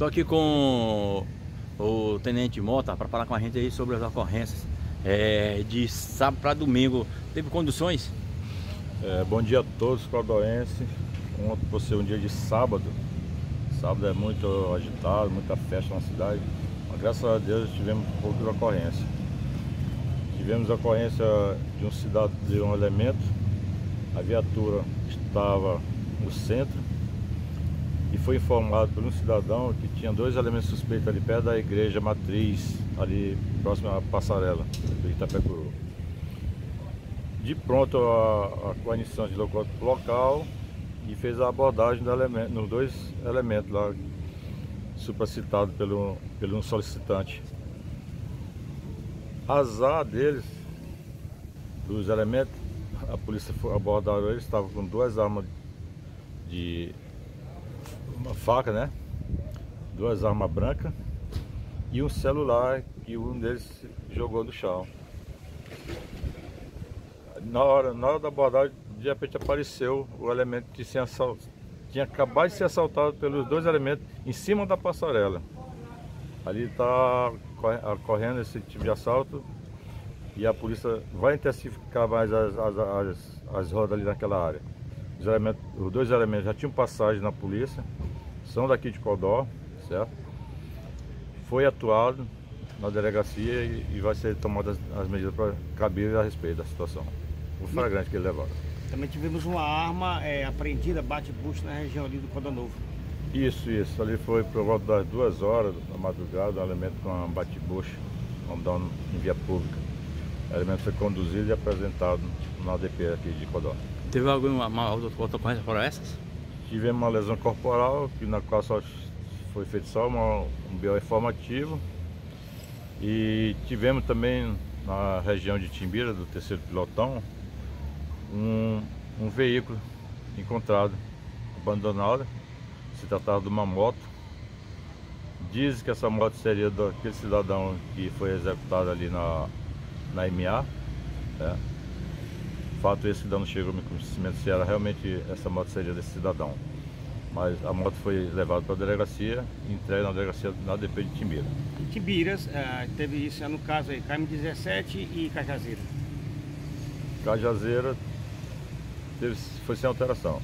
Tô aqui com o Tenente Mota para falar com a gente aí sobre as ocorrências é, de sábado para domingo. Teve conduções? É, bom dia a todos, caudoenses. Ontem por ser um dia de sábado. Sábado é muito agitado, muita festa na cidade. Mas graças a Deus tivemos poucas ocorrências. Tivemos a ocorrência de um cidadão de um elemento. A viatura estava no centro e foi informado por um cidadão que tinha dois elementos suspeitos ali perto da igreja matriz, ali próximo à passarela do Itapecuru. De pronto a, a guarnição de local e fez a abordagem do elemento, nos dois elementos lá supracitados pelo, pelo um solicitante. Azar deles, dos elementos, a polícia foi abordar eles, estavam com duas armas de uma faca, né? Duas armas brancas e um celular que um deles jogou no chão. Na hora, na hora da abordagem, de repente apareceu o elemento que tinha, acabado de ser assaltado pelos dois elementos em cima da passarela. Ali está correndo esse tipo de assalto e a polícia vai intensificar mais as, as, as, as rodas ali naquela área. Os, os dois elementos já tinham passagem na polícia, são daqui de Codó, certo? Foi atuado na delegacia e, e vai ser tomadas as medidas para caber a respeito da situação. O flagrante que ele levaram. Também tivemos uma arma é, apreendida, bate-busto na região ali do Codó Novo. Isso, isso. Ali foi por volta das duas horas da madrugada, um elemento com um bate-bucho, vamos dar em via pública. O elemento foi conduzido e apresentado na ADP aqui de Codó. Teve alguma uma outra ocorrência fora essas? Tivemos uma lesão corporal, na qual só foi feito só uma, um bioinformativo. E tivemos também na região de Timbira, do terceiro pilotão, um, um veículo encontrado abandonado. Se tratava de uma moto. Diz que essa moto seria daquele cidadão que foi executado ali na, na MA. Né? Fato esse que não chegou no conhecimento se era realmente essa moto seria desse cidadão. Mas a moto foi levada para a delegacia e entregue na delegacia na DP de Timbira. Timbiras, uh, teve isso no caso aí, KM17 e Cajazeira. Cajazeira teve, foi sem alteração.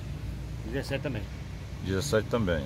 17 também. 17 também.